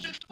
Just